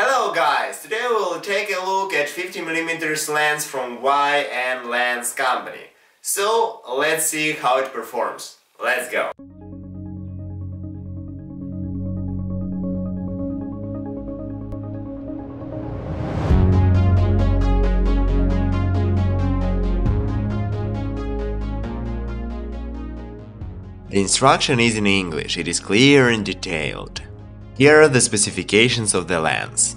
Hello guys! Today we'll take a look at 50mm lens from YN Lens Company. So let's see how it performs. Let's go! The instruction is in English, it is clear and detailed. Here are the specifications of the lens.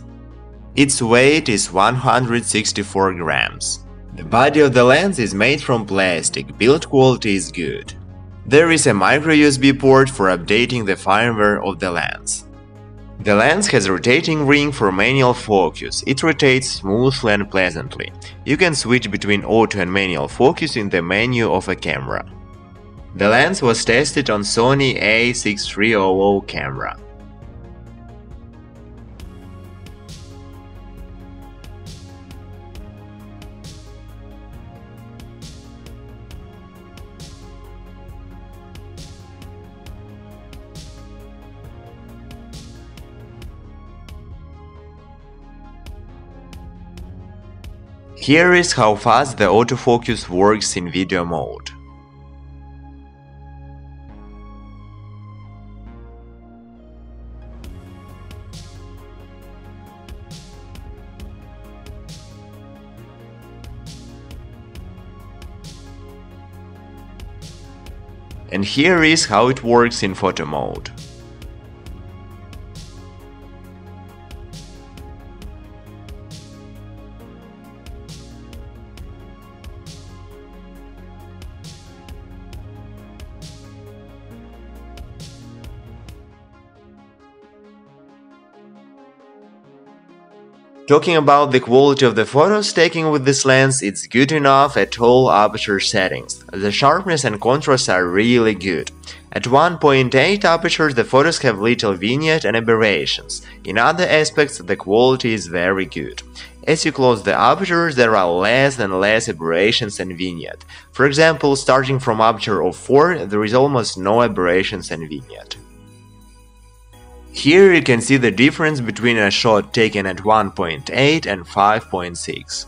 Its weight is 164 grams. The body of the lens is made from plastic, build quality is good. There is a micro USB port for updating the firmware of the lens. The lens has a rotating ring for manual focus, it rotates smoothly and pleasantly. You can switch between auto and manual focus in the menu of a camera. The lens was tested on Sony a6300 camera. Here is how fast the autofocus works in video mode. And here is how it works in photo mode. Talking about the quality of the photos taken with this lens, it's good enough at all aperture settings. The sharpness and contrast are really good. At 1.8 aperture the photos have little vignette and aberrations. In other aspects the quality is very good. As you close the apertures there are less and less aberrations and vignette. For example, starting from aperture of 4 there is almost no aberrations and vignette. Here you can see the difference between a shot taken at 1.8 and 5.6.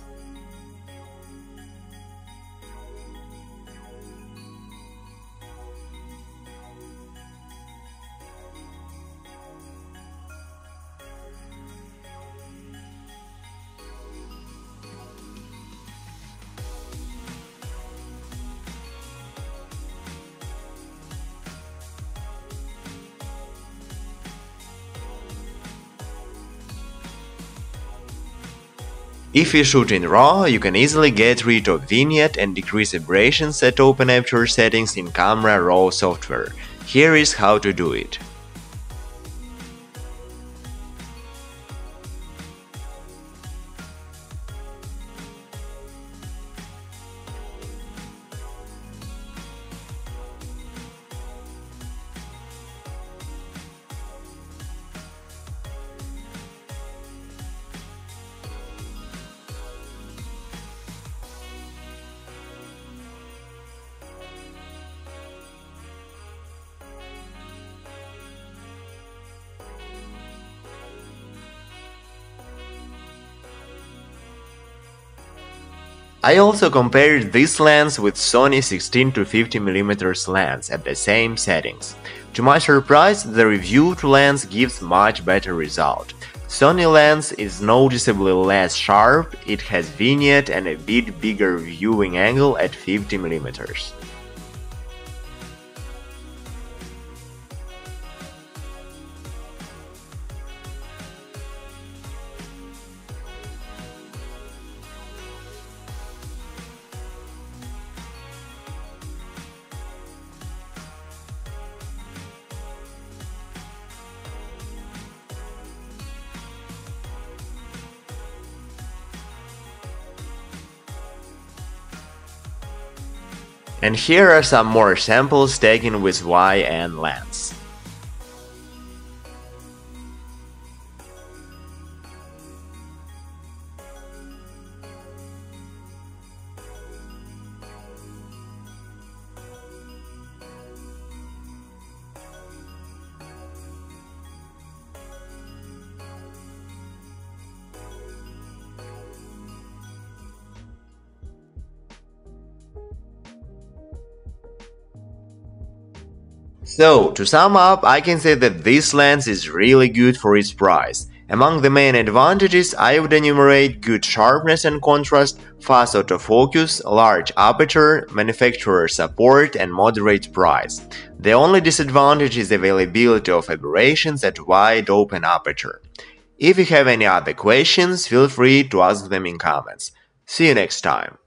If you shoot in RAW, you can easily get rid of vignette and decrease aberrations at open aperture settings in Camera Raw software. Here is how to do it. I also compared this lens with Sony 16 to 50mm lens at the same settings. To my surprise, the reviewed lens gives much better result. Sony lens is noticeably less sharp, it has vignette and a bit bigger viewing angle at 50mm. And here are some more samples taken with YN lens. So, to sum up, I can say that this lens is really good for its price. Among the main advantages, I would enumerate good sharpness and contrast, fast autofocus, large aperture, manufacturer support, and moderate price. The only disadvantage is availability of aberrations at wide open aperture. If you have any other questions, feel free to ask them in comments. See you next time.